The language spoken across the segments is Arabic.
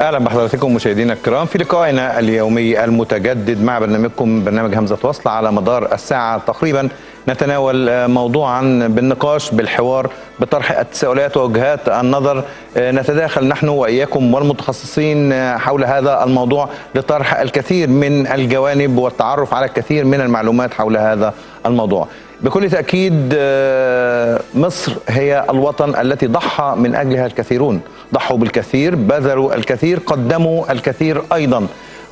أهلا بحضراتكم مشاهدينا الكرام في لقائنا اليومي المتجدد مع برنامجكم برنامج همزة وصل على مدار الساعة تقريبا نتناول موضوعا بالنقاش بالحوار بطرح التساؤلات ووجهات النظر نتداخل نحن وإياكم والمتخصصين حول هذا الموضوع لطرح الكثير من الجوانب والتعرف على الكثير من المعلومات حول هذا الموضوع. بكل تأكيد مصر هي الوطن التي ضحى من أجلها الكثيرون، ضحوا بالكثير، بذلوا الكثير، قدموا الكثير أيضا.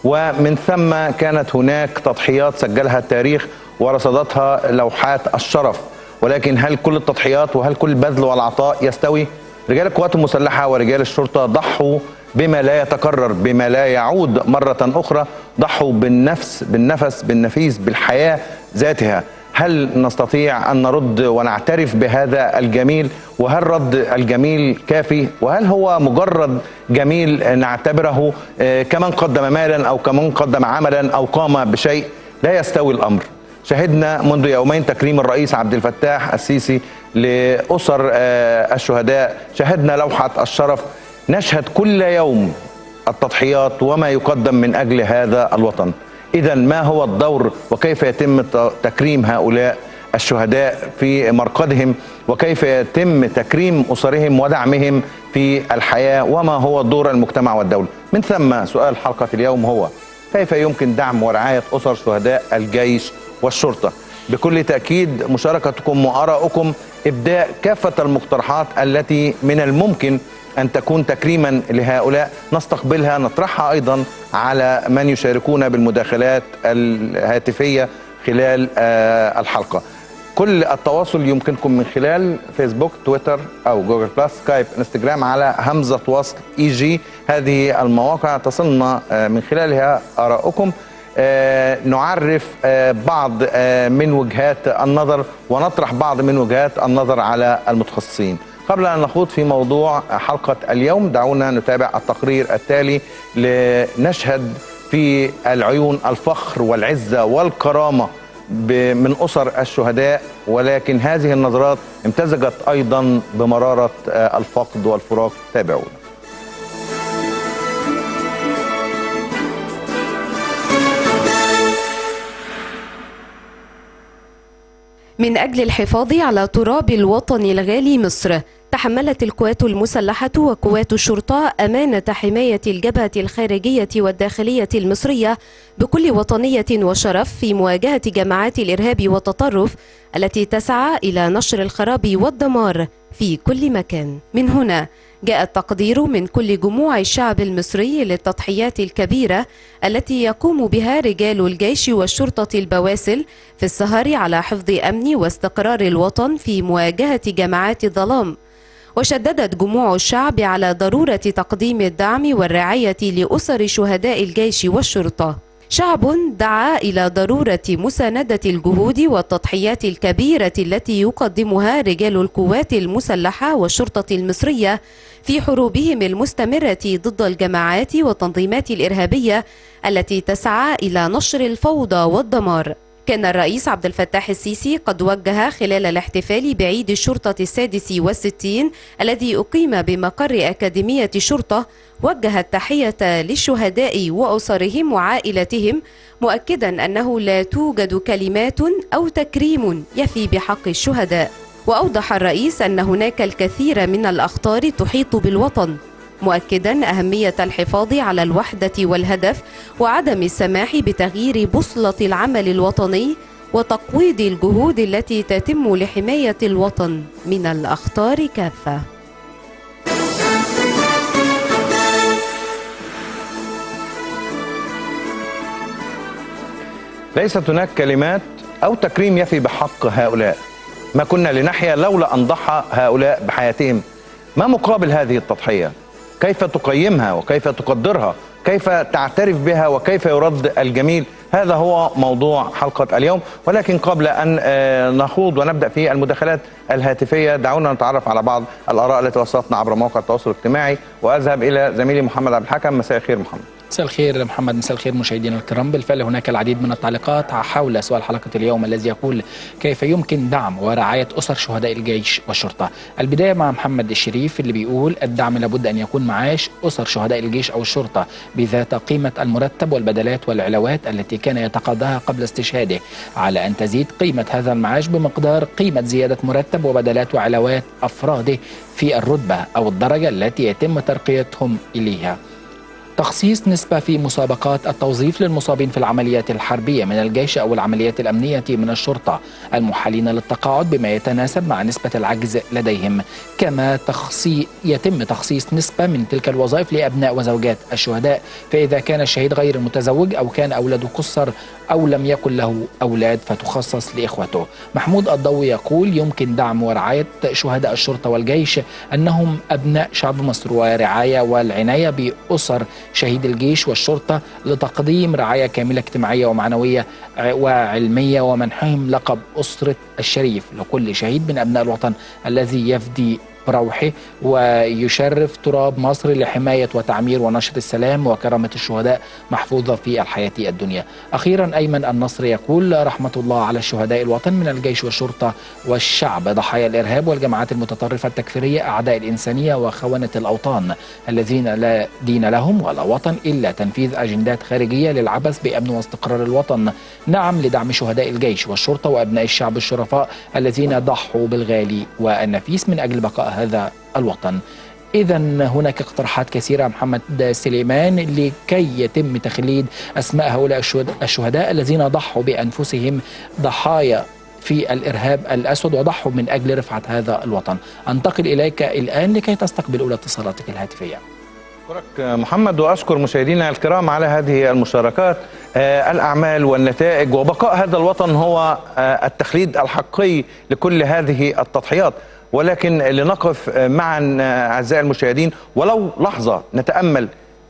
ومن ثم كانت هناك تضحيات سجلها التاريخ ورصدتها لوحات الشرف. ولكن هل كل التضحيات وهل كل البذل والعطاء يستوي؟ رجال القوات المسلحة ورجال الشرطة ضحوا بما لا يتكرر بما لا يعود مرة أخرى. ضحوا بالنفس بالنفس بالنفيس بالحياة ذاتها. هل نستطيع أن نرد ونعترف بهذا الجميل؟ وهل رد الجميل كافي؟ وهل هو مجرد جميل نعتبره كمن قدم مالا أو كمن قدم عملا أو قام بشيء؟ لا يستوي الأمر. شهدنا منذ يومين تكريم الرئيس عبد الفتاح السيسي لأسر الشهداء. شهدنا لوحة الشرف. نشهد كل يوم التضحيات وما يقدم من أجل هذا الوطن. إذا ما هو الدور وكيف يتم تكريم هؤلاء الشهداء في مرقدهم وكيف يتم تكريم أسرهم ودعمهم في الحياة وما هو دور المجتمع والدولة؟ من ثم سؤال حلقة اليوم هو كيف يمكن دعم ورعاية أسر شهداء الجيش والشرطة؟ بكل تأكيد مشاركتكم وآراءكم إبداء كافة المقترحات التي من الممكن أن تكون تكريما لهؤلاء. نستقبلها نطرحها أيضا على من يشاركون بالمداخلات الهاتفية خلال الحلقة. كل التواصل يمكنكم من خلال فيسبوك تويتر أو جوجل بلس سكايب إنستجرام على همزة وصل EG. هذه المواقع تصلنا من خلالها آراءكم آه نعرف آه بعض آه من وجهات النظر ونطرح بعض من وجهات النظر على المتخصصين. قبل أن نخوض في موضوع حلقة اليوم دعونا نتابع التقرير التالي لنشهد في العيون الفخر والعزة والكرامة من أسر الشهداء ولكن هذه النظرات امتزجت أيضا بمرارة الفقد والفراق. تابعونا. من أجل الحفاظ على تراب الوطن الغالي مصر تحملت القوات المسلحة وقوات الشرطة أمانة حماية الجبهة الخارجية والداخلية المصرية بكل وطنية وشرف في مواجهة جماعات الإرهاب والتطرف التي تسعى إلى نشر الخراب والدمار في كل مكان. من هنا جاء التقدير من كل جموع الشعب المصري للتضحيات الكبيرة التي يقوم بها رجال الجيش والشرطة البواسل في السهر على حفظ أمن واستقرار الوطن في مواجهة جماعات الظلام وشددت جموع الشعب على ضرورة تقديم الدعم والرعاية لأسر شهداء الجيش والشرطة. شعب دعا إلى ضرورة مساندة الجهود والتضحيات الكبيرة التي يقدمها رجال القوات المسلحة والشرطة المصرية في حروبهم المستمرة ضد الجماعات والتنظيمات الإرهابية التي تسعى إلى نشر الفوضى والدمار. كان الرئيس عبد الفتاح السيسي قد وجه خلال الاحتفال بعيد الشرطة السادس والستين الذي أقيم بمقر أكاديمية الشرطة. وجه التحية للشهداء وأسرهم وعائلتهم مؤكدا أنه لا توجد كلمات أو تكريم يفي بحق الشهداء. وأوضح الرئيس أن هناك الكثير من الأخطار تحيط بالوطن. مؤكدا أهمية الحفاظ على الوحدة والهدف وعدم السماح بتغيير بوصلة العمل الوطني وتقويض الجهود التي تتم لحماية الوطن من الأخطار كافة. ليست هناك كلمات أو تكريم يفي بحق هؤلاء. ما كنا لنحيا لولا أن ضحى هؤلاء بحياتهم. ما مقابل هذه التضحية؟ كيف تقيمها وكيف تقدرها؟ كيف تعترف بها وكيف يرد الجميل؟ هذا هو موضوع حلقة اليوم. ولكن قبل أن نخوض ونبدأ في المداخلات الهاتفية دعونا نتعرف على بعض الآراء التي وصلتنا عبر مواقع التواصل الاجتماعي. وأذهب إلى زميلي محمد عبد الحكم. مساء الخير محمد. مساء الخير محمد مساء الخير مشاهدينا الكرام. بالفعل هناك العديد من التعليقات حول سؤال حلقة اليوم الذي يقول كيف يمكن دعم ورعاية أسر شهداء الجيش والشرطة؟ البداية مع محمد الشريف اللي بيقول الدعم لابد أن يكون معاش أسر شهداء الجيش أو الشرطة بذات قيمة المرتب والبدلات والعلاوات التي كان يتقاضاها قبل استشهاده على أن تزيد قيمة هذا المعاش بمقدار قيمة زيادة مرتب وبدلات وعلاوات أفراده في الرتبة أو الدرجة التي يتم ترقيتهم إليها. تخصيص نسبة في مسابقات التوظيف للمصابين في العمليات الحربية من الجيش أو العمليات الأمنية من الشرطة المحالين للتقاعد بما يتناسب مع نسبة العجز لديهم. كما تخصي يتم تخصيص نسبة من تلك الوظائف لأبناء وزوجات الشهداء. فإذا كان الشهيد غير متزوج أو كان أولاده قصر أو لم يكن له أولاد فتخصص لإخوته. محمود الضوي يقول يمكن دعم ورعاية شهداء الشرطة والجيش أنهم أبناء شعب مصر ورعاية والعناية بأسر شهيد الجيش والشرطة لتقديم رعاية كاملة اجتماعية ومعنوية وعلمية ومنحهم لقب أسرة الشريف لكل شهيد من أبناء الوطن الذي يفدي بروحه ويشرف تراب مصر لحماية وتعمير ونشر السلام وكرامة الشهداء محفوظة في الحياة الدنيا. أخيرا أيمن النصر يقول رحمة الله على الشهداء الوطن من الجيش والشرطة والشعب. ضحايا الإرهاب والجماعات المتطرفة التكفيرية أعداء الإنسانية وخونة الأوطان الذين لا دين لهم ولا وطن إلا تنفيذ أجندات خارجية للعبث بأمن واستقرار الوطن. نعم لدعم شهداء الجيش والشرطة وأبناء الشعب الشرفاء الذين ضحوا بالغالي والنفيس من أجل بقاء هذا الوطن. إذا هناك اقتراحات كثيرة محمد سليمان لكي يتم تخليد أسماء هؤلاء الشهداء الذين ضحوا بأنفسهم ضحايا في الإرهاب الأسود وضحوا من أجل رفعة هذا الوطن. أنتقل إليك الآن لكي تستقبل أولى اتصالاتك الهاتفية. أشكرك محمد وأشكر مشاهدينا الكرام على هذه المشاركات. آه الأعمال والنتائج وبقاء هذا الوطن هو آه التخليد الحقيقي لكل هذه التضحيات. ولكن لنقف معا أعزائي المشاهدين ولو لحظة نتأمل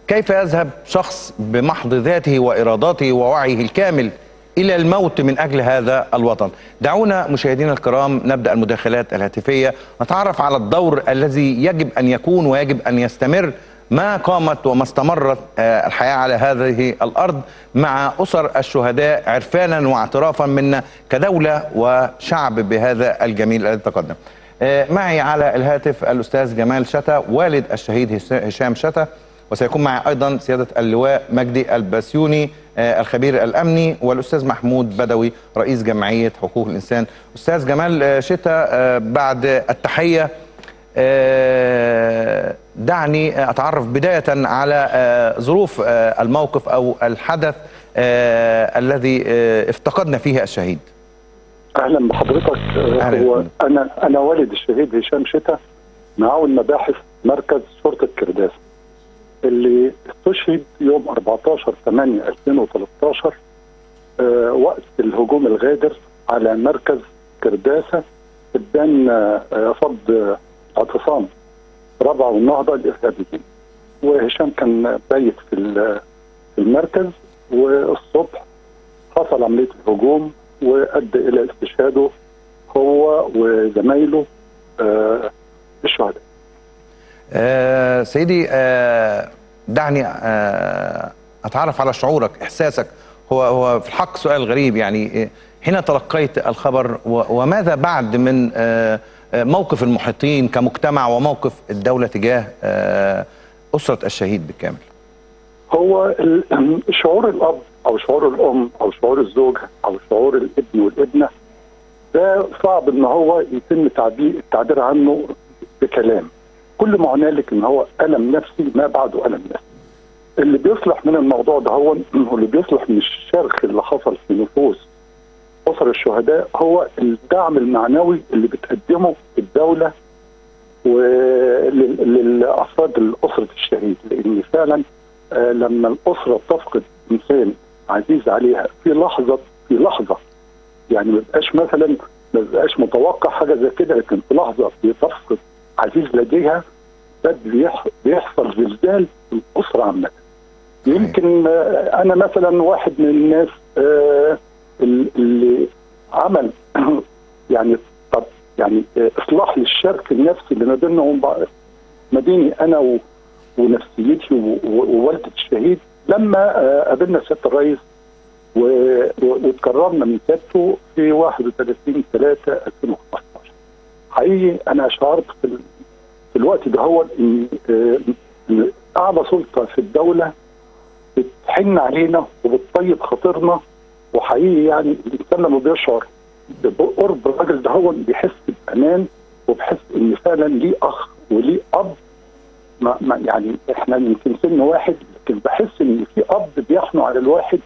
كيف يذهب شخص بمحض ذاته وارادته ووعيه الكامل إلى الموت من أجل هذا الوطن. دعونا مشاهدينا الكرام نبدأ المداخلات الهاتفية نتعرف على الدور الذي يجب أن يكون ويجب أن يستمر ما قامت وما استمرت الحياة على هذه الأرض مع أسر الشهداء عرفانا واعترافا منا كدولة وشعب بهذا الجميل الذي تقدم. معي على الهاتف الأستاذ جمال شتا والد الشهيد هشام شتا وسيكون معي أيضا سيادة اللواء مجدي البسيوني الخبير الأمني والأستاذ محمود بدوي رئيس جمعية حقوق الإنسان. أستاذ جمال شتا بعد التحية دعني أتعرف بداية على ظروف الموقف أو الحدث الذي افتقدنا فيه الشهيد. أهلا بحضرتك أهلا. هو أنا أنا والد الشهيد هشام شتا معاون مباحث مركز شرطة كرداس اللي استشهد يوم 14 8 2013 آه وقت الهجوم الغادر على مركز كرداسة ابان آه فض اعتصام رابعه والنهضه الارهابيين وهشام كان بايت في المركز والصبح حصل عملية الهجوم وادى إلى استشهاده هو وزمايله آه الشهداء. آه سيدي آه دعني آه أتعرف على شعورك إحساسك هو هو في الحق سؤال غريب يعني حين تلقيت الخبر وماذا بعد من آه موقف المحيطين كمجتمع وموقف الدولة تجاه آه أسرة الشهيد بالكامل؟ هو شعور الأب أو شعور الأم أو شعور الزوجه أو شعور الابن والابنة. ده صعب إن هو يتم تعبير التعبير عنه بكلام. كل ما هنالك إن هو ألم نفسي ما بعده ألم نفسي. اللي بيصلح من الموضوع ده هو اللي بيصلح من الشرخ اللي حصل في نفوس أسر الشهداء هو الدعم المعنوي اللي بتقدمه الدولة وللأفراد الأسرة الشهيد. لأن فعلا آه لما الأسرة تفقد إنسان عزيز عليها في لحظة في لحظة. يعني ما بقاش مثلا ما بقاش متوقع حاجة زي كده لكن في لحظة بتفقد عزيز لديها بيحصل زلزال في الأسرة عامة. يمكن آه أنا مثلا واحد من الناس آه اللي عمل يعني طب يعني إصلاح للشرك النفسي اللي ما بينهم ما بيني أنا ونفسيتي ووالدة الشهيد لما آه، قابلنا سياده الرئيس واتكرمنا من سيادته في 31 3 2015 حقيقي أنا شعرت في, ال- في الوقت ده هو إن آه، إن أعلى سلطة في الدولة بتحن علينا وبتطيب خاطرنا وحقيقي يعني الإنسان لما بيشعر بقرب الراجل ده هو بيحس بأمان وبيحس إن فعلا ليه أخ وليه أب. ما ما يعني إحنا يمكن سن واحد لكن بحس إن في أب بيحنو على الواحد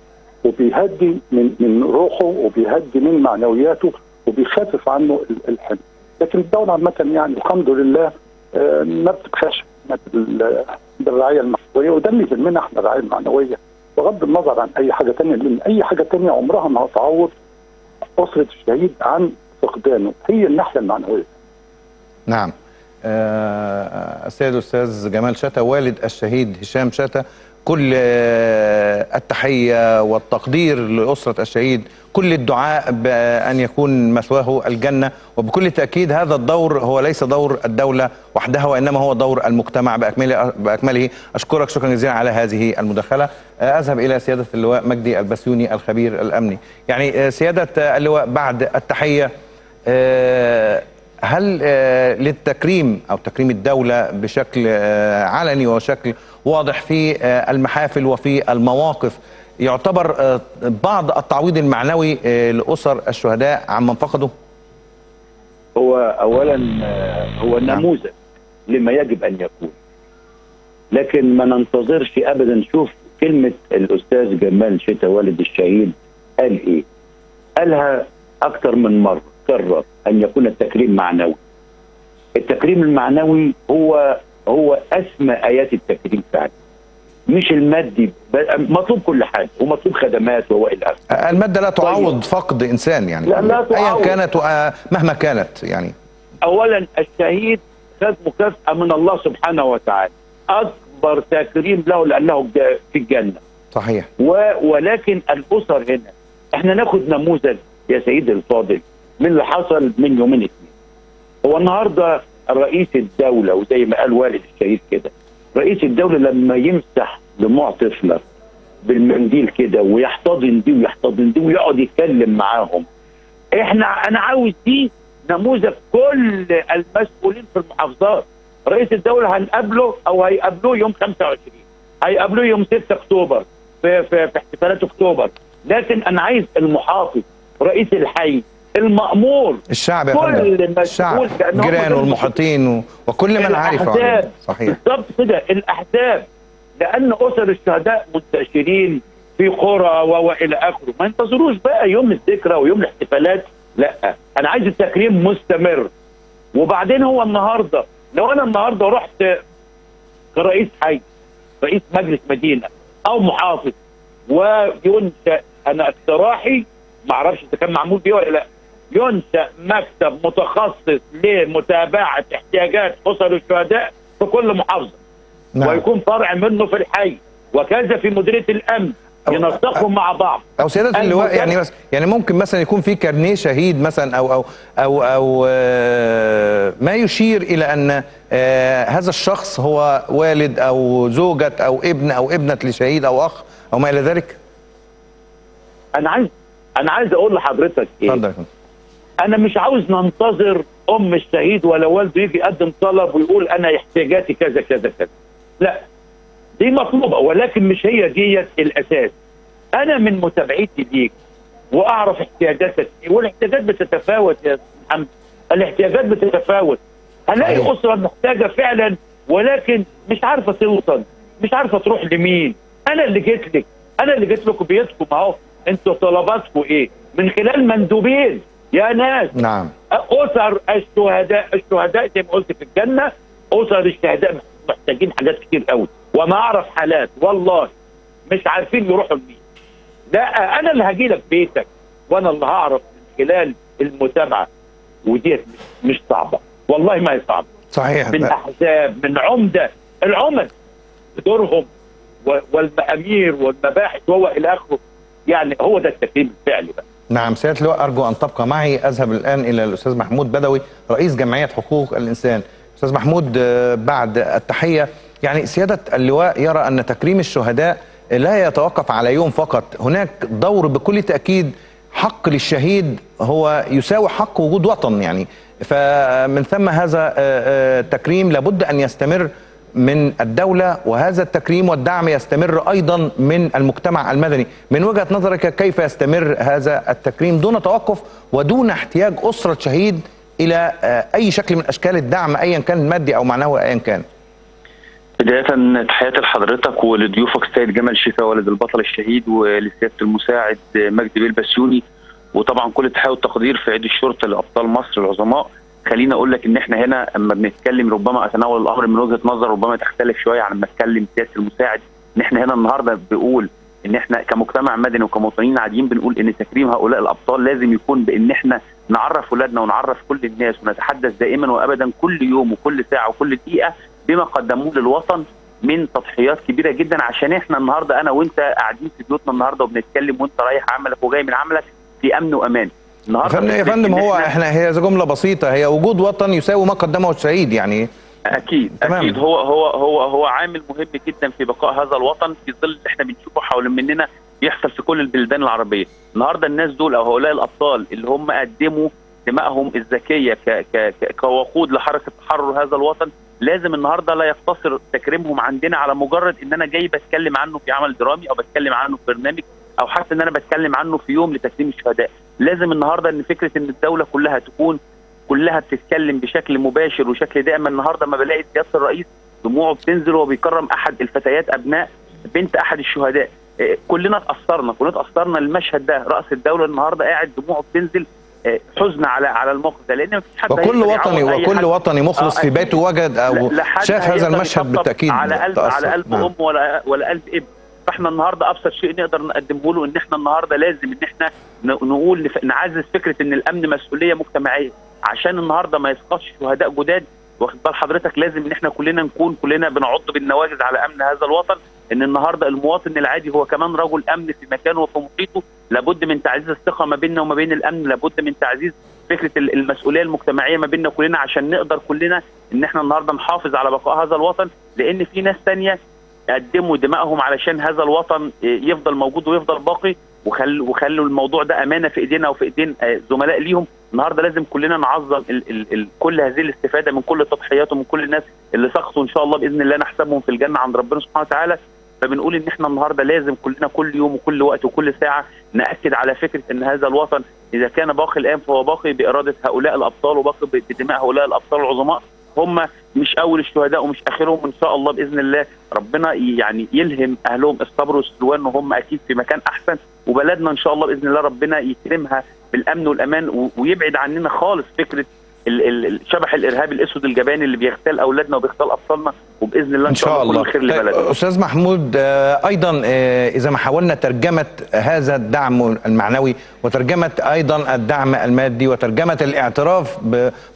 وبيهدي من من روحه وبيهدي من معنوياته وبيخفف عنه ال- الحمل لكن الدولة عامة يعني الحمد لله آه، ما بتبخاش بال- بالرعاية المعنوية وده اللي يهمنا إحنا الرعاية المعنوية. بغض النظر عن أي حاجة تانية لأن أي حاجة تانية عمرها ما هتعوض أسرة الشهيد عن فقدانه. هي الناحية المعنوية. نعم. آه، السيد الأستاذ جمال شتا والد الشهيد هشام شتا كل التحية والتقدير لأسرة الشهيد كل الدعاء بأن يكون مثواه الجنة. وبكل تأكيد هذا الدور هو ليس دور الدولة وحدها وإنما هو دور المجتمع بأكمله, بأكمله. أشكرك شكرا جزيلا على هذه المداخلة. أذهب إلى سيادة اللواء مجدي البسيوني الخبير الأمني. يعني آه، سيادة اللواء بعد التحية آه، هل آه، للتكريم أو تكريم الدولة بشكل علني وشكل واضح في آه، المحافل وفي المواقف. يعتبر آه، بعض التعويض المعنوي آه، لأسر الشهداء عمن فقدوا؟ هو اولا آه، هو نعم. نموذج لما يجب أن يكون. لكن ما ننتظرش ابدا. شوف كلمة الأستاذ جمال شتا والد الشهيد قال إيه. قالها أكثر من مرة كرر أن يكون التكريم معنوي. التكريم المعنوي هو هو أسمى آيات التكريم فعلا. مش المادي مطلوب كل حاجة ومطلوب خدمات وهو إلى اخره المادة لا تعوض طيب. فقد إنسان يعني. لا، لا ايا تعوض. كانت وآه، مهما كانت يعني. اولا الشهيد خد مكافأة من الله سبحانه وتعالى. أكبر تكريم له لأنه في الجنة. صحيح. و ولكن الأسر هنا. إحنا ناخد نموذج يا سيدي الفاضل من اللي حصل من يومين اثنين هو النهارده رئيس الدولة وزي ما قال والد الشهيد كده رئيس الدولة لما يمسح دموع طفله بالمنديل كده ويحتضن دي ويحتضن دي ويقعد يتكلم معاهم إحنا أنا عاوز دي نموذج كل المسؤولين في المحافظات. رئيس الدولة هنقابله أو هيقابلوه يوم 25 هيقابلوه يوم 6 أكتوبر في في, في احتفالات أكتوبر. لكن أنا عايز المحافظ رئيس الحي المأمور. الشعب يا كل مسؤول جيرانه والمحيطين وكل من عارف عنه. الأحزاب. صحيح. بالضبط كده. الأحزاب لأن أسر الشهداء منتشرين في قرى وإلى آخره. ما ينتظروش بقى يوم الذكرى ويوم الاحتفالات. لا. أنا عايز التكريم مستمر. وبعدين هو النهارده. لو أنا النهارده رحت كرئيس حي رئيس مجلس مدينة أو محافظ وينشا أنا اقتراحي ما أعرفش إذا كان معمول بيه ولا لا. ينشأ مكتب متخصص لمتابعة احتياجات أسر الشهداء في كل محافظة. نعم. ويكون فرع منه في الحي. وكذا في مديرية الأمن أو- ينسقوا مع بعض. أو سيادة اللواء يعني بس يعني ممكن مثلا يكون في كارنيه شهيد مثلا أو أو أو أو آه، ما يشير إلى أن آه، هذا الشخص هو والد أو زوجة أو ابن أو ابنة لشهيد أو أخ أو ما إلى ذلك؟ أنا عايز أنا عايز أقول لحضرتك إيه؟ اتفضل. أنا مش عاوز ننتظر أم الشهيد ولا والده يجي يقدم طلب ويقول أنا احتياجاتي كذا كذا كذا. لا دي مطلوبة ولكن مش هي ديت الأساس. أنا من متابعتي ليك وأعرف احتياجاتك والاحتياجات بتتفاوت يا محمد. الاحتياجات بتتفاوت. هلاقي. أسرة محتاجة فعلا ولكن مش عارفة توصل مش عارفة تروح لمين. أنا اللي جيت لك أنا اللي جيت لكم بيتكم أهو. أنتوا طلباتكم إيه؟ من خلال مندوبين. يا ناس نعم. أسر الشهداء الشهداء زي ما قلت في الجنة أسر الشهداء محتاجين حاجات كتير قوي. وما أعرف حالات والله مش عارفين يروحوا لمين. لا أنا اللي هجي لك بيتك وأنا اللي هعرف من خلال المتابعة. وديت مش, صعبة والله ما هي صعبة. صحيح. من أحزاب من عمدة. العمد بدورهم و- والمأمير والمباحث وهو إلى آخره. يعني هو ده التكريم الفعلي بقى. نعم سيادة اللواء أرجو أن تبقى معي. أذهب الآن إلى الأستاذ محمود بدوي رئيس جمعية حقوق الإنسان. أستاذ محمود آه، بعد التحية يعني سيادة اللواء يرى أن تكريم الشهداء لا يتوقف على يوم فقط. هناك دور بكل تأكيد حق للشهيد هو يساوي حق وجود وطن يعني. فمن ثم هذا التكريم لابد أن يستمر من الدولة وهذا التكريم والدعم يستمر أيضا من المجتمع المدني. من وجهة نظرك كيف يستمر هذا التكريم دون توقف ودون احتياج أسرة شهيد إلى أي شكل من أشكال الدعم أيا كان مادي أو معنوي أيا كان؟ بداية تحياتي لحضرتك ولضيوفك السيد جمال شفا والد البطل الشهيد ولسيادة المساعد مجدي بيه البسيوني وطبعا كل التحية والتقدير في عيد الشرطة لأبطال مصر العظماء. خليني أقول لك إن إحنا هنا أما بنتكلم ربما أتناول الأمر من وجهة نظر ربما تختلف شوية عن ما اتكلم سياده المساعد. إن إحنا هنا النهارده بنقول إن إحنا كمجتمع مدني وكمواطنين عاديين بنقول إن تكريم هؤلاء الأبطال لازم يكون بإن إحنا نعرف اولادنا ونعرف كل الناس ونتحدث دائما وابدا كل يوم وكل ساعة وكل دقيقة بما قدموه للوطن من تضحيات كبيرة جدا. عشان إحنا النهارده أنا وأنت قاعدين في بيوتنا النهارده وبنتكلم وأنت رايح عملك وجاي من عملك في أمن وأمان. النهارده يا فندم هو إحنا هي جملة بسيطة هي وجود وطن يساوي ما قدمه الشهيد يعني. أكيد تمام. أكيد. هو هو هو هو عامل مهم جدا في بقاء هذا الوطن في ظل اللي إحنا بنشوفه حول مننا بيحصل في كل البلدان العربية. النهارده الناس دول أو هؤلاء الأبطال اللي هم قدموا دمائهم الذكية ك ك كوقود لحركة تحرر هذا الوطن لازم النهارده لا يقتصر تكريمهم عندنا على مجرد إن أنا جاي بتكلم عنه في عمل درامي أو بتكلم عنه في برنامج أو حتى إن أنا بتكلم عنه في يوم لتكريم الشهداء. لازم النهارده إن فكرة إن الدولة كلها تكون كلها بتتكلم بشكل مباشر وشكل دائما النهارده ما بلاقي سياده الرئيس دموعه بتنزل وهو بيكرم أحد الفتيات أبناء بنت أحد الشهداء. كلنا اتأثرنا كلنا اتأثرنا. المشهد ده رأس الدولة النهارده قاعد دموعه بتنزل حزن على على الموقف ده لأن مفيش حد وكل وطني وكل وطني مخلص في بيته وجد أو شاف هذا المشهد بالتأكيد على قلب على قلب أم ولا ولا قلب ابن. فاحنا النهارده ابسط شيء نقدر نقدمه له ان إحنا النهارده لازم ان إحنا نقول نعزز فكرة إن الأمن مسؤولية مجتمعية. عشان النهارده ما يسقطش شهداء جداد واخد بال حضرتك لازم إن إحنا كلنا نكون كلنا بنعض بالنواجذ على أمن هذا الوطن. إن النهارده المواطن العادي هو كمان رجل أمن في مكانه وفي محيطه. لابد من تعزيز الثقة ما بيننا وما بين الأمن. لابد من تعزيز فكرة المسؤولية المجتمعية ما بيننا كلنا عشان نقدر كلنا إن إحنا النهارده نحافظ على بقاء هذا الوطن. لأن في ناس ثانية قدموا دمائهم علشان هذا الوطن يفضل موجود ويفضل باقي وخلوا وخلوا الموضوع ده أمانة في إيدينا وفي إيدين زملاء ليهم. النهارده لازم كلنا نعظم ال ال ال كل هذه الاستفادة من كل التضحيات ومن كل الناس اللي سقطوا إن شاء الله بإذن الله نحسبهم في الجنة عند ربنا سبحانه وتعالى. فبنقول إن إحنا النهارده لازم كلنا كل يوم وكل وقت وكل ساعة نأكد على فكرة إن هذا الوطن إذا كان باقي الآن فهو باقي بإرادة هؤلاء الأبطال وباقي بدماء هؤلاء الأبطال العظماء. هم مش أول الشهداء ومش آخرهم إن شاء الله بإذن الله. ربنا يعني يلهم أهلهم. الصبر والسلوان وهم أكيد في مكان أحسن. وبلدنا إن شاء الله بإذن الله ربنا يكرمها بالأمن والأمان ويبعد عننا خالص فكرة الشبح الارهابي الأسود الجباني اللي بيغتال أولادنا وبيغتال أطفالنا وبإذن الله إن شاء الله كل خير لبلدنا. أستاذ محمود أيضا إذا ما حاولنا ترجمة هذا الدعم المعنوي وترجمة أيضا الدعم المادي وترجمة الاعتراف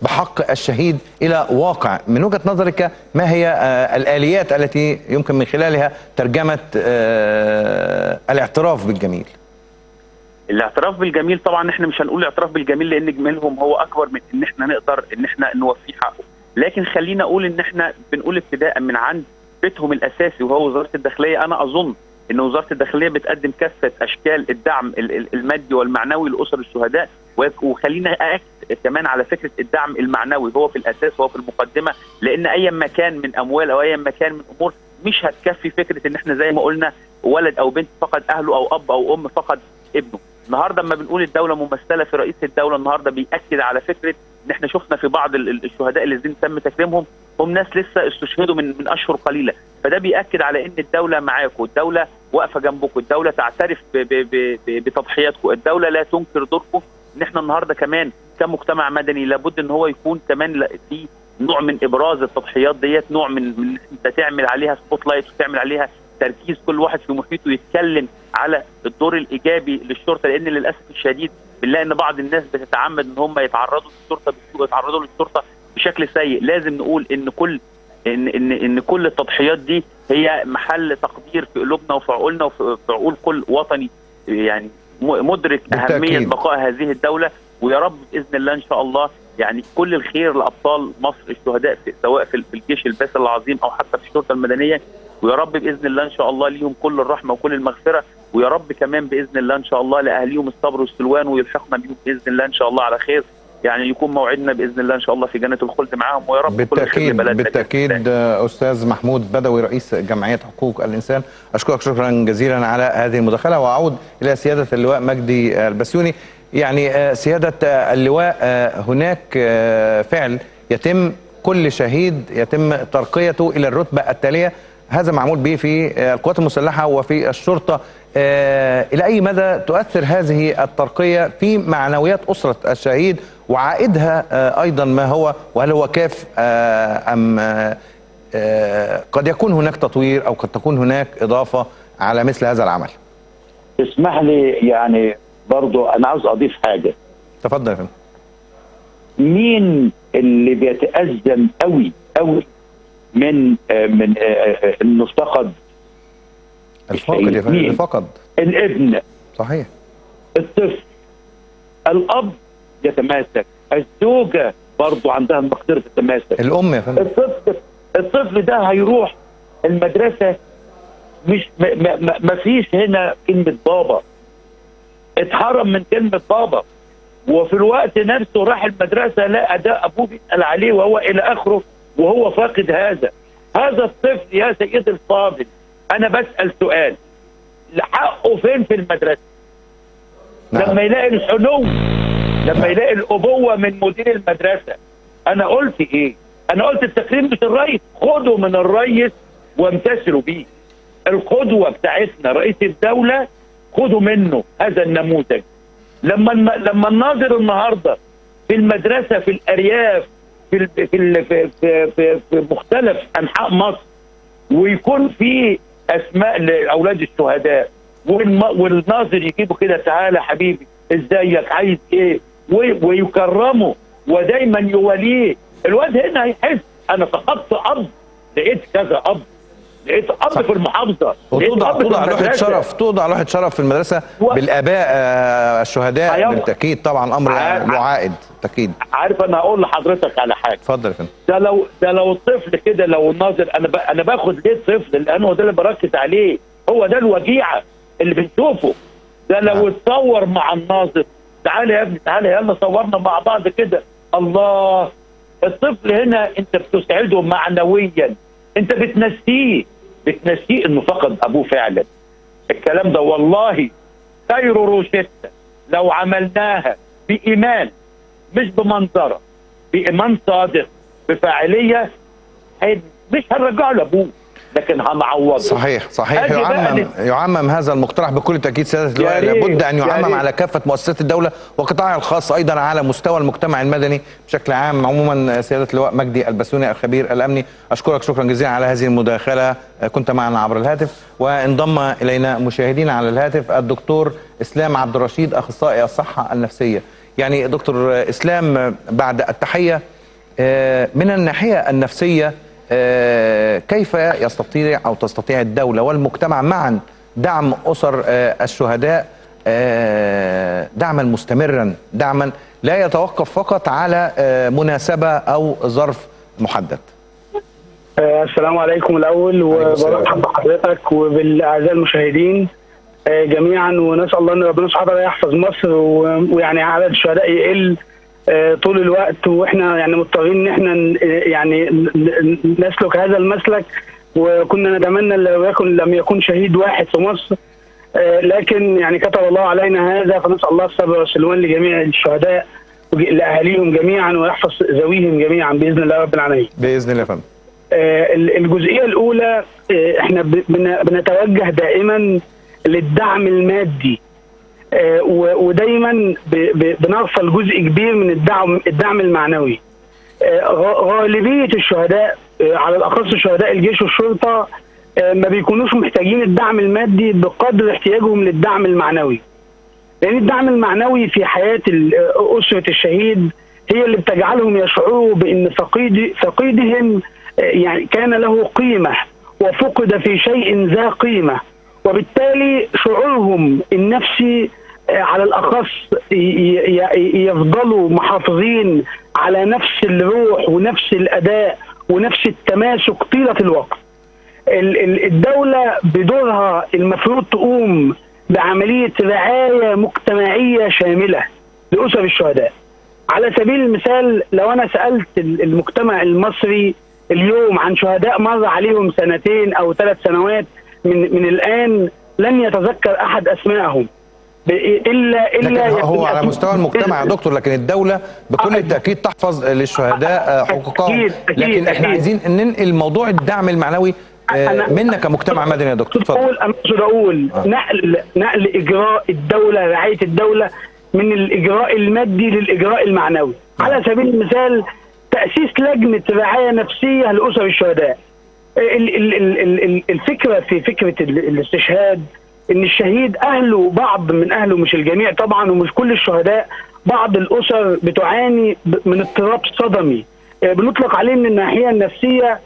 بحق الشهيد إلى واقع من وجهة نظرك ما هي الآليات التي يمكن من خلالها ترجمة الاعتراف بالجميل؟ الاعتراف بالجميل طبعا إحنا مش هنقول الاعتراف بالجميل لأن جميلهم هو أكبر من إن إحنا نقدر إن إحنا نوفيه حقه. لكن خلينا أقول إن إحنا بنقول ابتداء من عند بيتهم الأساسي وهو وزارة الداخلية. أنا أظن إن وزارة الداخلية بتقدم كافة أشكال الدعم المادي والمعنوي لأسر الشهداء. وخلينا أكد كمان على فكرة الدعم المعنوي هو في الأساس هو في المقدمة. لأن أي مكان من أموال أو أي مكان من أمور مش هتكفي فكرة إن إحنا زي ما قلنا ولد أو بنت فقد أهله أو أب أو أم فقد ابنه. النهارده لما بنقول الدولة ممثله في رئيس الدولة النهارده بيأكد على فكره إن إحنا شفنا في بعض الشهداء الذين تم تكريمهم هم ناس لسه استشهدوا من من أشهر قليلة. فده بيأكد على إن الدولة معاكم الدولة واقفة جنبكم الدولة تعترف بتضحياتكم الدولة لا تنكر دوركم إن إحنا النهارده كمان كمجتمع مدني لابد إن هو يكون كمان في نوع من إبراز التضحيات ديت نوع من أنت تعمل عليها spotlight وتعمل عليها تركيز كل واحد في محيطه يتكلم على الدور الإيجابي للشرطة لأن للأسف الشديد بنلاقي إن بعض الناس بتتعمد إن هم يتعرضوا للشرطة يتعرضوا للشرطة بشكل سيء. لازم نقول إن كل ان ان إن كل التضحيات دي هي محل تقدير في قلوبنا وفي عقولنا وفي عقول كل وطني. يعني مدرك أهمية بقاء هذه الدولة ويا رب بإذن الله إن شاء الله يعني كل الخير لأبطال مصر الشهداء في سواء في الجيش الباسل العظيم أو حتى في الشرطة المدنية. ويا رب بإذن الله إن شاء الله ليهم كل الرحمة وكل المغفرة ويا رب كمان بإذن الله إن شاء الله لاهاليهم الصبر والسلوان ويلحقنا بيهم بإذن الله إن شاء الله على خير. يعني يكون موعدنا بإذن الله إن شاء الله في جنة الخلد معاهم ويا رب كل خير بالتأكيد لبلدنا. بالتأكيد. آه، أستاذ محمود بدوي رئيس جمعية حقوق الإنسان. أشكرك شكرا جزيلا على هذه المداخلة وأعود إلى سيادة اللواء مجدي البسيوني. يعني آه، سيادة آه، اللواء آه، هناك فعل يتم كل شهيد يتم ترقيته إلى الرتبة التالية. هذا معمول به في آه، القوات المسلحة وفي الشرطة. آه، إلى أي مدى تؤثر هذه الترقية في معنويات أسرة الشهيد وعائدها آه، أيضا ما هو وهل هو كاف أم قد يكون هناك تطوير أو قد تكون هناك إضافة على مثل هذا العمل؟ اسمح لي يعني برضو أنا عاوز أضيف حاجة. تفضل يا فندم. مين اللي بيتأزم قوي قوي من آه، من آه، آه، انه افتقد الفاقد يا؟ الفقد. الابن. صحيح. الطفل. الأب يتماسك. الزوجة برضو عندها المقدره تتماسك الأم يا فندم. الطفل الطفل ده هيروح المدرسة. مش ما, ما, ما- فيش هنا كلمة بابا. اتحرم من كلمة بابا. وفي الوقت نفسه راح المدرسة لقى ده أبوه بيسأل عليه وهو إلى آخره. وهو فاقد هذا. هذا الطفل يا سيدي الفاضل أنا بسأل سؤال. حقه فين في المدرسة؟ لما نعم يلاقي الحنو لما يلاقي الأبوة من مدير المدرسة. أنا قلت إيه؟ أنا قلت التكريم مش الرئيس. خدوا من الرئيس وامتثلوا بيه. القدوة بتاعتنا رئيس الدولة خدوا منه هذا النموذج. لما. لما الناظر النهارده في المدرسة في الأرياف في. في. في, في, في, مختلف أنحاء مصر ويكون في أسماء لأولاد الشهداء. والناظر يجيبه كده تعالى حبيبي ازيك عايز إيه. ويكرمه ودايما يوليه الواد هنا هيحس أنا فقدت أب لقيت كذا أب لقيت اب صح. في المحافظه وتوضع توضع لوحه. شرف توضع لوحه شرف في المدرسة و- بالآباء آه، الشهداء أيوة. بالتأكيد طبعا أمر ع- له عائد بالتأكيد. عارف أنا هقول لحضرتك على حاجة. اتفضل يا فندم. ده لو ده لو الطفل كده لو الناظر أنا ب... أنا باخد ليه الطفل؟ لأن هو ده اللي بركز عليه. هو ده الوجيعة اللي بنشوفه. ده لو نعم. اتصور مع الناظر تعالى يا ابني تعالى يلا صورنا مع بعض كده. الله الطفل هنا أنت بتسعده معنويا. أنت بتنسيه. بتنسيه إنه فقد أبوه فعلا. الكلام ده والله خير روشتة. لو عملناها بإيمان مش بمنظرة بإيمان صادق بفاعلية مش هنرجعه لابوه لكن هنعوضه صحيح صحيح. يعمم يعمم هذا المقترح بكل تأكيد سيادة اللواء لابد أن يعمم. على كافة مؤسسات الدولة وقطاعها الخاص أيضا على مستوى المجتمع المدني بشكل عام. عموما سيادة اللواء مجدي البسوني الخبير الأمني أشكرك شكرا جزيلا على هذه المداخلة. كنت معنا عبر الهاتف. وانضم إلينا مشاهدينا على الهاتف الدكتور إسلام عبد الرشيد أخصائي الصحة النفسية. يعني دكتور إسلام بعد التحية آه، من الناحية النفسية كيف يستطيع أو تستطيع الدولة والمجتمع معا دعم أسر آه، الشهداء آه، دعما مستمرا دعما لا يتوقف فقط على آه، مناسبة أو ظرف محدد آه، السلام عليكم السلام. وبرحب بحضرتك وبالأعزاء المشاهدين آه، جميعا ونسأل الله إن ربنا سبحانه وتعالى يحفظ مصر ويعني عدد الشهداء يقل آه، طول الوقت وإحنا يعني مضطرين إن إحنا يعني نسلك هذا المسلك وكنا نتمنى لو يكن لم يكن شهيد واحد في مصر. آه، لكن يعني كتب الله علينا هذا فنسأل الله الصبر والسلوان لجميع الشهداء لأهاليهم جميعا ويحفظ ذويهم جميعا بإذن الله رب العالمين. بإذن الله يا فندم. آه، الجزئية الأولى آه، إحنا بنتوجه دائما للدعم المادي. آه، ودايما ب- ب- بنغفل جزء كبير من الدعم الدعم المعنوي. آه، غالبية الشهداء آه، على الأخص شهداء الجيش والشرطة آه، ما بيكونوش محتاجين الدعم المادي بقدر احتياجهم للدعم المعنوي. لأن الدعم المعنوي في حياة أسرة الشهيد هي اللي بتجعلهم يشعروا بإن فقيد فقيدهم آه، يعني كان له قيمة وفقد في شيء ذا قيمة. وبالتالي شعورهم النفسي آه، على الأخص يفضلوا محافظين على نفس الروح ونفس الأداء ونفس التماسك طيلة الوقت. ال- ال- الدولة بدورها المفروض تقوم بعملية رعاية مجتمعية شاملة لأسر الشهداء على سبيل المثال لو أنا سألت ال- المجتمع المصري اليوم عن شهداء مر عليهم سنتين أو ثلاث سنوات من من الآن لن يتذكر أحد اسمائهم الا إلا هو على مستوى المجتمع يا دكتور لكن الدولة بكل آه. التأكيد تحفظ للشهداء آه، حقوقهم لكن إحنا. عايزين ننقل موضوع الدعم المعنوي آه، منا كمجتمع مدني يا دكتور اتفضل أقول أنا اقصد أقول آه. نقل نقل إجراء الدولة رعاية الدولة من الإجراء المادي للإجراء المعنوي على سبيل المثال تأسيس لجنة رعاية نفسية لأسر الشهداء الفكرة في فكرة ال- الاستشهاد إن الشهيد أهله بعض من أهله مش الجميع طبعا ومش كل الشهداء بعض الأسر بتعاني من اضطراب صدمي. آه، بنطلق عليه من الناحية النفسية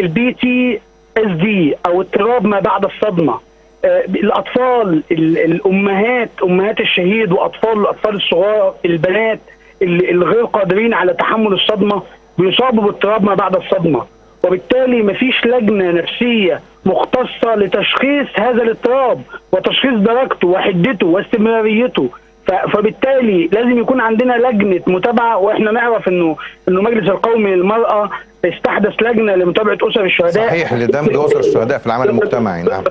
ال PTSD أو اضطراب ما بعد الصدمة. آه، الأطفال ال- الأمهات أمهات الشهيد وأطفال الأطفال الصغار البنات الغير قادرين على تحمل الصدمة بيصابوا باضطراب ما بعد الصدمة. وبالتالي مفيش لجنة نفسية مختصة لتشخيص هذا الاضطراب وتشخيص درجته وحدته واستمراريته. فبالتالي لازم يكون عندنا لجنة متابعة وإحنا نعرف انه إنه مجلس القومي للمرأة استحدث لجنة لمتابعة أسر الشهداء. صحيح لدمج أسر الشهداء في العمل المجتمعي نعم.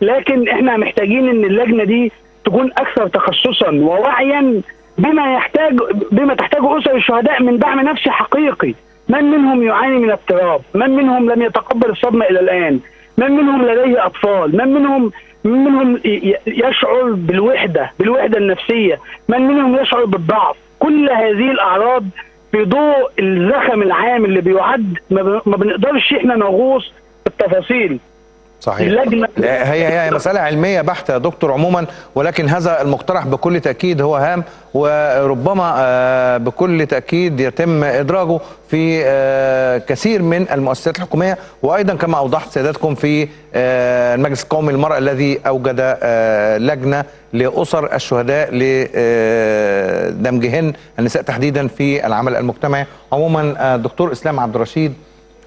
لكن إحنا محتاجين إن اللجنة دي تكون أكثر تخصصا ووعيا بما يحتاج بما تحتاجه أسر الشهداء من دعم نفسي حقيقي. من منهم يعاني من اضطراب؟ من منهم لم يتقبل الصدمة إلى الآن؟ من منهم لديه أطفال؟ من منهم من منهم يشعر بالوحدة بالوحدة النفسية؟ من منهم يشعر بالضعف؟ كل هذه الأعراض في ضوء الزخم العام اللي بيعد ما بنقدرش إحنا نغوص التفاصيل. صحيح. اللجنة- هي هي مسألة علمية بحتة يا دكتور عموما ولكن هذا المقترح بكل تأكيد هو هام وربما آه، بكل تأكيد يتم إدراجه في آه، كثير من المؤسسات الحكومية وأيضا كما أوضحت سيادتكم في آه، المجلس القومي للمرأة الذي أوجد لجنة لأسر الشهداء لدمجهن النساء تحديدا في العمل المجتمعي. عموما دكتور إسلام عبد الرشيد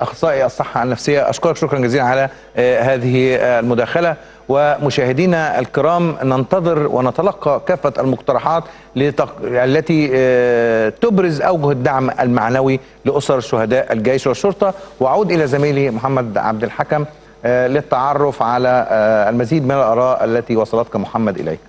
أخصائي الصحة النفسية. أشكرك شكرا جزيلا على آه، هذه آه، المداخلة. ومشاهدينا الكرام ننتظر ونتلقى كافة المقترحات لتق... التي آه، تبرز أوجه الدعم المعنوي لأسر شهداء الجيش والشرطة. وأعود إلى زميلي محمد عبد الحكم للتعرف على المزيد من الآراء التي وصلتك محمد إليك.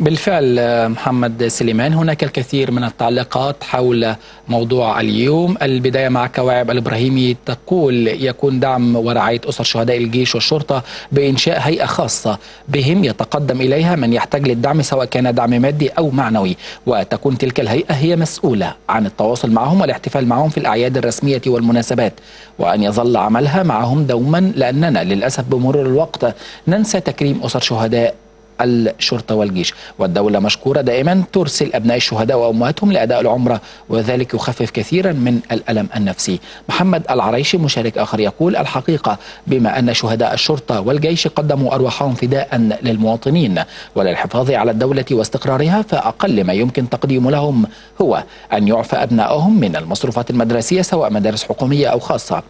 بالفعل آه، محمد سليمان هناك الكثير من التعليقات حول موضوع اليوم. البداية مع كواعب الإبراهيمي تقول يكون دعم ورعاية أسر شهداء الجيش والشرطة بإنشاء هيئة خاصة بهم يتقدم إليها من يحتاج للدعم سواء كان دعم مادي أو معنوي. وتكون تلك الهيئة هي مسؤولة عن التواصل معهم والاحتفال معهم في الأعياد الرسمية والمناسبات وأن يظل عملها معهم دوما لأننا للأسف بمرور الوقت ننسى تكريم أسر شهداء الشرطة والجيش. والدولة مشكورة دائما ترسل أبناء الشهداء وأمهاتهم لأداء العمرة وذلك يخفف كثيرا من الألم النفسي. محمد العريشي مشارك آخر يقول الحقيقة بما أن شهداء الشرطة والجيش قدموا أرواحهم فداء للمواطنين وللحفاظ على الدولة واستقرارها فأقل ما يمكن تقديم لهم هو أن يعفى أبنائهم من المصروفات المدرسية سواء مدارس حكومية أو خاصة.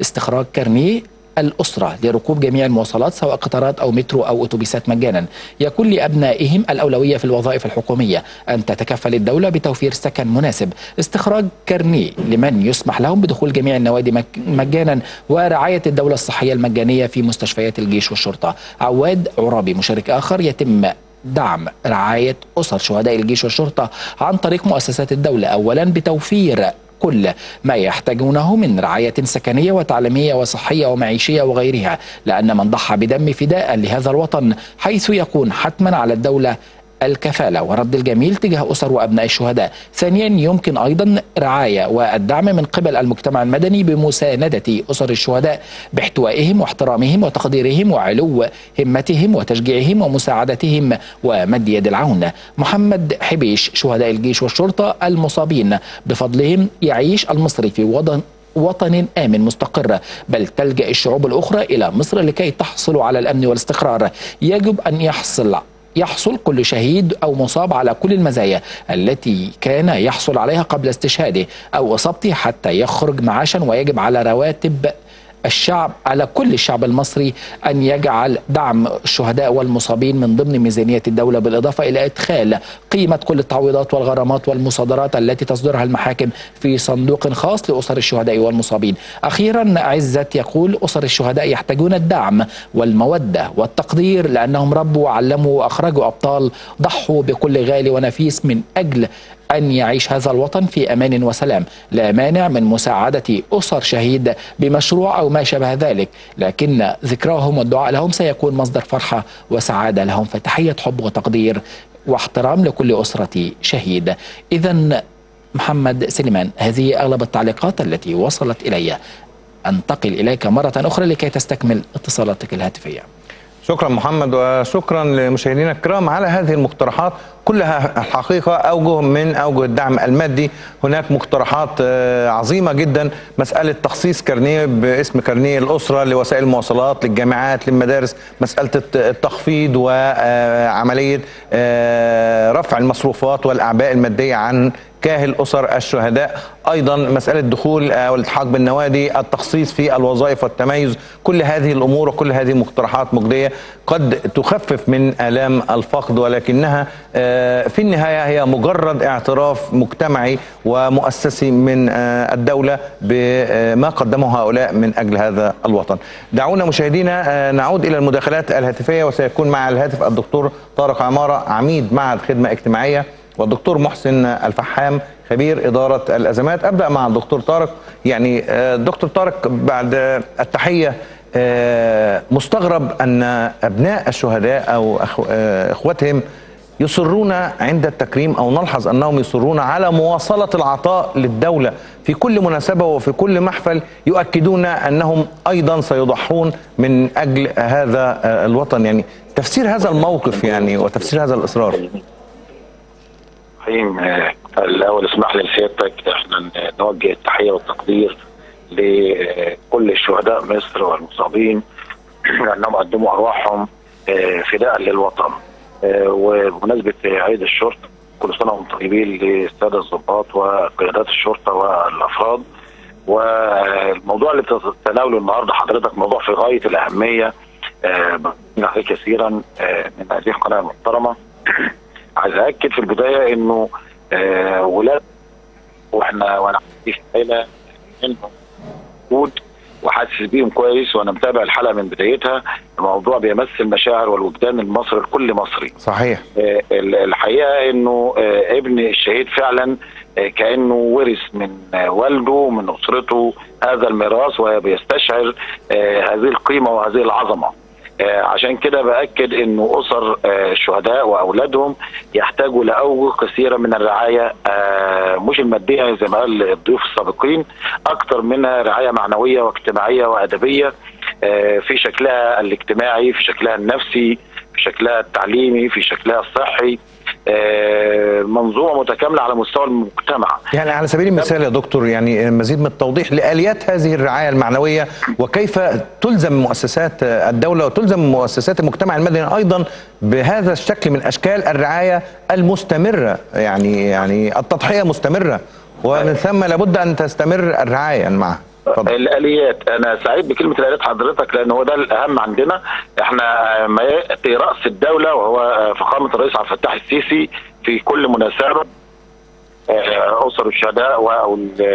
استخراج كارنيه الأسرة لركوب جميع المواصلات سواء قطارات أو مترو أو أتوبيسات مجانا. يكون لأبنائهم الأولوية في الوظائف الحكومية أن تتكفل الدولة بتوفير سكن مناسب. استخراج كارنيه لمن يسمح لهم بدخول جميع النوادي مجانا ورعاية الدولة الصحية المجانية في مستشفيات الجيش والشرطة. عواد عرابي مشارك آخر يتم دعم رعاية أسر شهداء الجيش والشرطة عن طريق مؤسسات الدولة. أولا بتوفير كل ما يحتاجونه من رعاية سكنية وتعليمية وصحية ومعيشية وغيرها لأن من ضحى بدم فداء لهذا الوطن حيث يكون حتما على الدولة الكفالة ورد الجميل تجاه أسر وأبناء الشهداء. ثانيا يمكن أيضا رعاية والدعم من قبل المجتمع المدني بمساندة أسر الشهداء باحتوائهم واحترامهم وتقديرهم وعلو همتهم وتشجيعهم ومساعدتهم ومد يد العون. محمد حبيش شهداء الجيش والشرطة المصابين. بفضلهم يعيش المصري في وطن وطن آمن مستقر. بل تلجأ الشعوب الأخرى إلى مصر لكي تحصلوا على الأمن والاستقرار. يجب أن يحصل يحصل كل شهيد أو مصاب على كل المزايا التي كان يحصل عليها قبل استشهاده أو إصابته حتى يخرج معاشا ويجب على رواتب الشعب على كل الشعب المصري أن يجعل دعم الشهداء والمصابين من ضمن ميزانية الدولة بالإضافة إلى إدخال قيمة كل التعويضات والغرامات والمصادرات التي تصدرها المحاكم في صندوق خاص لأسر الشهداء والمصابين. أخيرا عزت يقول أسر الشهداء يحتاجون الدعم والمودة والتقدير لأنهم ربوا وعلموا وأخرجوا أبطال ضحوا بكل غالي ونفيس من أجل أن يعيش هذا الوطن في أمان وسلام. لا مانع من مساعدة أسر شهيد بمشروع أو ما شابه ذلك. لكن ذكراهم والدعاء لهم سيكون مصدر فرحة وسعادة لهم. فتحية حب وتقدير واحترام لكل أسرة شهيد. إذا محمد سليمان هذه أغلب التعليقات التي وصلت إلي. أنتقل إليك مرة أخرى لكي تستكمل اتصالاتك الهاتفية. شكرا محمد وشكرا لمشاهدينا الكرام على هذه المقترحات. كلها الحقيقة أوجه من أوجه الدعم المادي. هناك مقترحات آه، عظيمة جدا. مسألة تخصيص كارنيه باسم كارنيه الأسرة لوسائل المواصلات للجامعات للمدارس. مسألة الت- التخفيض وعملية رفع المصروفات والأعباء المادية عن كاهل أسر الشهداء. أيضا مسألة دخول آه، والالتحاق بالنوادي التخصيص في الوظائف والتميز. كل هذه الأمور وكل هذه مقترحات مجدية قد تخفف من آلام الفقد ولكنها آه، في النهاية هي مجرد اعتراف مجتمعي ومؤسسي من آه، الدولة بما قدمه هؤلاء من أجل هذا الوطن. دعونا مشاهدينا آه، نعود إلى المداخلات الهاتفية وسيكون مع الهاتف الدكتور طارق عمارة عميد معهد خدمة اجتماعية والدكتور محسن الفحام خبير إدارة الأزمات. أبدأ مع الدكتور طارق. يعني آه، دكتور طارق بعد آه، التحية آه، مستغرب أن أبناء الشهداء أو آه، إخوتهم يصرون عند التكريم أو نلحظ أنهم يصرون على مواصلة العطاء للدولة. في كل مناسبة وفي كل محفل يؤكدون أنهم أيضا سيضحون من أجل هذا الوطن. يعني تفسير هذا الموقف يعني وتفسير هذا الإصرار. رحيم آه، الأول اسمح لي لسيادتك إحنا نوجه التحية والتقدير لكل الشهداء مصر والمصابين. لانهم قدموا أرواحهم آه، فداء للوطن. وبمناسبة عيد الشرطة كل سنة وأنتم طيبين للسادة الضباط وقيادات الشرطة والأفراد. والموضوع اللي بتتناوله النهارده حضرتك موضوع في غاية الأهمية آه، عليه كثيرا آه، من هذه القناة المحترمة. عايز اكد في البداية إنه آه ولاد وإحنا وأنا في عيله منهم وحاسس بيهم كويس وأنا متابع الحلقة من بدايتها. الموضوع بيمثل مشاعر والوجدان المصري لكل مصري. صحيح. آه، ال- الحقيقة إنه آه، ابن الشهيد فعلا آه، كأنه ورث من والده ومن أسرته هذا الميراث وبيستشعر آه، هذه القيمة وهذه العظمة. عشان كده بأكد إنه أسر آه، الشهداء وأولادهم يحتاجوا لاوجه كثيرة من الرعاية آه، مش المادية زي ما قال الضيوف السابقين أكثر منها رعاية معنوية واجتماعية وأدبية آه، في شكلها الاجتماعي في شكلها النفسي في شكلها التعليمي في شكلها الصحي. آه، منظومة متكاملة على مستوى المجتمع. يعني على سبيل المثال يا دكتور يعني مزيد من التوضيح لآليات هذه الرعاية المعنوية وكيف تلزم مؤسسات الدولة وتلزم مؤسسات المجتمع المدني أيضا بهذا الشكل من أشكال الرعاية المستمرة يعني يعني التضحية مستمرة ومن ثم لابد أن تستمر الرعاية معها. اتفضل. الآليات أنا سعيد بكلمة الآليات حضرتك لأن هو ده الأهم عندنا إحنا ما يأتي رأس الدولة وهو فخامه الرئيس عبد الفتاح السيسي في كل مناسبة آه، أسر الشهداء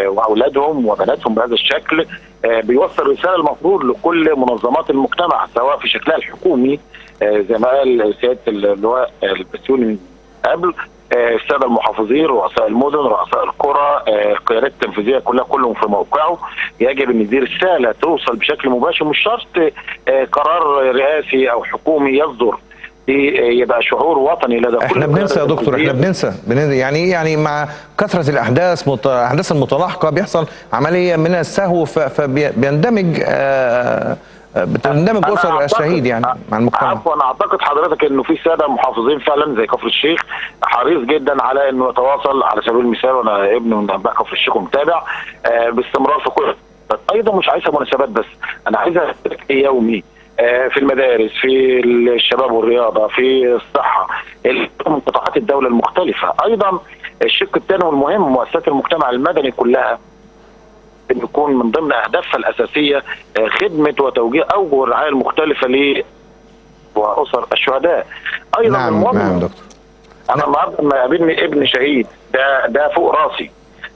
وأولادهم وبناتهم بهذا الشكل آه، بيوصل رسالة المفروض لكل منظمات المجتمع سواء في شكلها الحكومي آه، زي ما قال سياده اللواء البسيوني قبل الساده المحافظين رؤساء المدن رؤساء القرى آه، القيادات التنفيذية كلها كلهم في موقعه يجب أن دي رساله توصل بشكل مباشر مش شرط آه، قرار رئاسي أو حكومي يصدر آه، يبقى شعور وطني لدى كل إحنا بننسى يا دكتور إحنا. بننسى يعني إيه؟ يعني مع كثرة الأحداث مت- الاحداث المتلاحقه بيحصل عملية من السهو فبيندمج آه، آه، بتندمج اسر الشهيد يعني مع المجتمع عفوا أنا أعتقد حضرتك إنه في سادة محافظين فعلا زي كفر الشيخ حريص جدا على إنه يتواصل على سبيل المثال وأنا ابن من ابناء كفر الشيخ ومتابع آه، باستمرار في كل أيضا مش عايزها مناسبات بس أنا عايزها يومي آه، في المدارس في الشباب والرياضة في الصحة ال- من قطاعات الدولة المختلفة. أيضا الشق الثاني والمهم مؤسسات المجتمع المدني كلها إن يكون من ضمن أهدافها الأساسية آه، خدمة وتوجيه أوجه الرعايه المختلفة ل وأسر الشهداء. أيضا نعم نعم دكتور. أنا النهارده لما يقابلني ابن شهيد ده ده فوق راسي.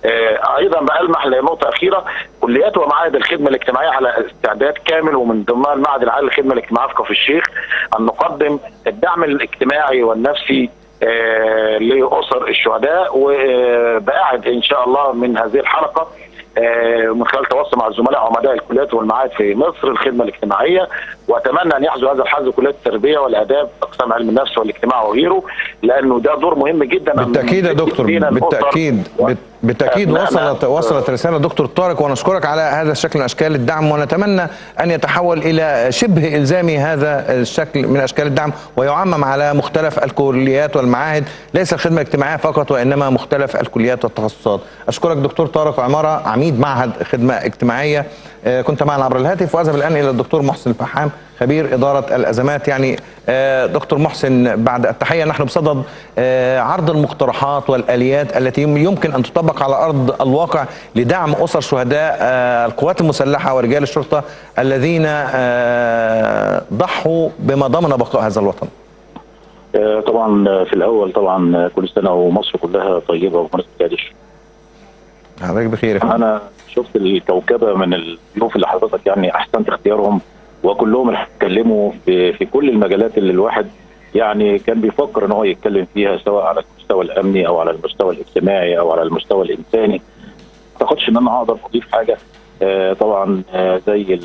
آه، أيضا بلمح لنقطة أخيرة كليات ومعاهد الخدمة الاجتماعية على استعداد كامل ومن ضمنها المعهد العالي للخدمة الاجتماعية في كفر الشيخ أن نقدم الدعم الاجتماعي والنفسي آه، لأسر الشهداء وبقعد إن شاء الله من هذه الحلقة. من خلال تواصل مع الزملاء عمداء الكليات والمعاهد في مصر الخدمة الاجتماعية. وأتمنى أن يحظوا هذا الحظ كليات التربية والآداب أقسام علم النفس والاجتماع وغيره لأنه ده دور مهم جدا. بالتأكيد يا دكتور بالتأكيد بالتأكيد. وصلت وصلت رسالة دكتور طارق ونشكرك على هذا الشكل من أشكال الدعم ونتمنى أن يتحول إلى شبه إلزامي هذا الشكل من أشكال الدعم ويعمم على مختلف الكليات والمعاهد. ليس الخدمة الاجتماعية فقط وإنما مختلف الكليات والتخصصات. أشكرك دكتور طارق عمارة عميد معهد خدمة اجتماعية. آه، كنت معنا عبر الهاتف وأذهب الآن إلى الدكتور محسن الفحام خبير إدارة الأزمات يعني آه، دكتور محسن بعد التحية نحن بصدد آه، عرض المقترحات والآليات التي يم- يمكن أن تطبق على أرض الواقع لدعم أسر شهداء آه، القوات المسلحة ورجال الشرطة الذين ضحوا بما ضمن بقاء هذا الوطن. طبعا في الأول طبعا كل سنه ومصر كلها طيبة ومناسبة عيد الشهر. حضرتك بخير. أنا شفت الكوكبة من الضيوف اللي حضرتك يعني أحسنت اختيارهم وكلهم اتكلموا في, في كل المجالات اللي الواحد يعني كان بيفكر ان هو يتكلم فيها سواء على المستوى الأمني أو على المستوى الاجتماعي أو على المستوى الإنساني. ما أعتقدش إن أنا أقدر أضيف حاجة آه، طبعا آه، زي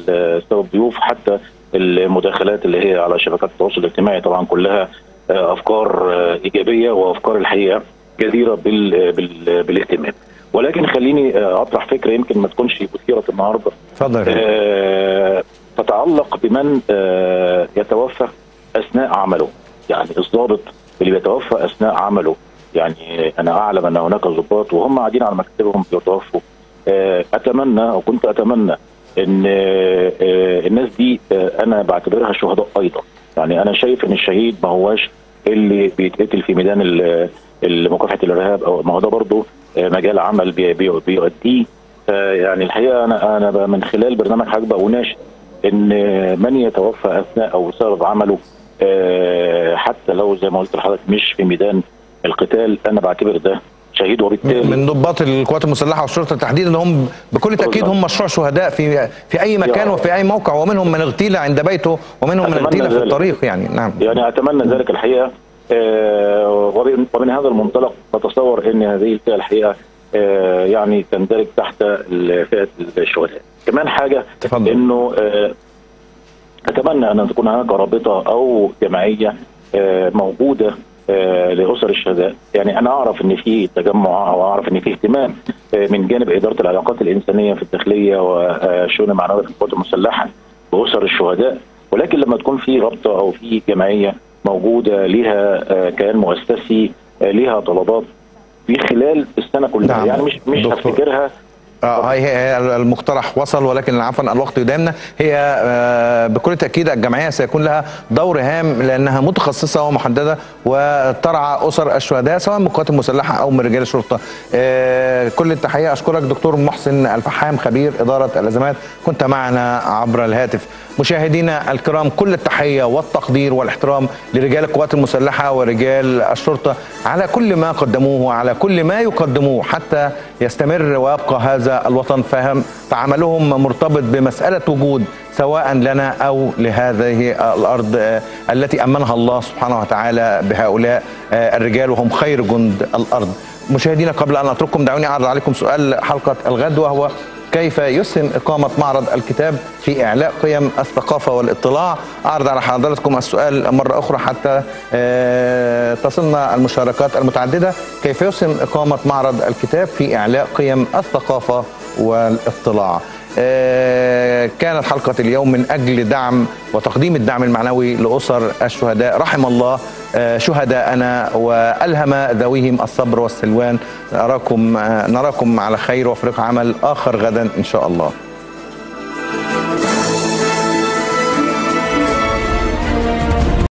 سبب الضيوف حتى المداخلات اللي هي على شبكات التواصل الاجتماعي طبعا كلها آه، أفكار آه، إيجابية وأفكار الحقيقة جديرة بال بال بالاهتمام ولكن خليني آه، أطرح فكرة يمكن ما تكونش مثيرة النهارده اتفضل. آه، تتعلق بمن آه، يتوفى أثناء عمله. يعني الضابط اللي بيتوفى أثناء عمله. يعني أنا أعلم أن هناك ضباط وهم قاعدين على مكتبهم بيتوفوا. آه، أتمنى أو كنت أتمنى إن آه، الناس دي أنا بعتبرها شهداء أيضا. يعني أنا شايف إن الشهيد ما هواش اللي بيتقتل في ميدان مكافحة الإرهاب أو ما هو ده برضه مجال عمل بي- بي- بيؤديه يعني الحقيقة أنا أنا من خلال برنامج حاجة بناشد إن من يتوفى أثناء أو بسبب عمله آه، حتى لو زي ما قلت لحضرتك مش في ميدان القتال أنا بعتبر ده شهيد. وبالتالي من ضباط القوات المسلحة والشرطه تحديدا هم بكل تأكيد هم مشروع شهداء في في أي مكان وفي أي موقع ومنهم من اغتيل عند بيته ومنهم من اغتيل في. الطريق يعني. نعم. يعني أتمنى ذلك الحقيقة. آه، ومن هذا المنطلق بتصور إن هذه الفئة الحقيقة آه، يعني تندرج تحت فئه الشهداء. كمان حاجة تفضل. إنه آه، أتمنى أن تكون هناك رابطة أو جمعية آه، موجودة آه، لأسر الشهداء، يعني أنا أعرف إن في تجمع أو أعرف إن في اهتمام من جانب إدارة العلاقات الإنسانية في الداخلية والشؤون المعنويه في القوات المسلحة بأسر الشهداء، ولكن لما تكون في رابطة أو في جمعية موجودة ليها كيان مؤسسي ليها طلبات في خلال السنة كلها نعم. يعني مش مش. هفتكرها هي هي المقترح وصل ولكن عفوا الوقت يدامنا هي آه، بكل تأكيد الجمعية سيكون لها دور هام لأنها متخصصة ومحددة وترعى أسر الشهداء سواء من القوات المسلحه أو من رجال الشرطة. آه، كل التحية أشكرك دكتور محسن الفحام خبير إدارة الأزمات كنت معنا عبر الهاتف. مشاهدينا الكرام كل التحية والتقدير والاحترام لرجال القوات المسلحة ورجال الشرطة على كل ما قدموه وعلى كل ما يقدموه حتى يستمر ويبقى هذا الوطن فهم فعملهم مرتبط بمسألة وجود سواء لنا أو لهذه الأرض آه، التي أمنها الله سبحانه وتعالى بهؤلاء الرجال وهم خير جند الأرض. مشاهدينا قبل أن أترككم دعوني أعرض عليكم سؤال حلقة الغد وهو كيف يسهم إقامة معرض الكتاب في إعلاء قيم الثقافة والاطلاع؟ أعرض على حضراتكم السؤال مرة أخرى حتى آه، تصلنا المشاركات المتعددة. كيف يسهم إقامة معرض الكتاب في إعلاء قيم الثقافة والاطلاع؟ كانت حلقة اليوم من أجل دعم وتقديم الدعم المعنوي لأسر الشهداء. رحم الله آه، شهداءنا وألهم ذويهم الصبر والسلوان. نراكم آه، نراكم على خير وفريق عمل آخر غدا إن شاء الله.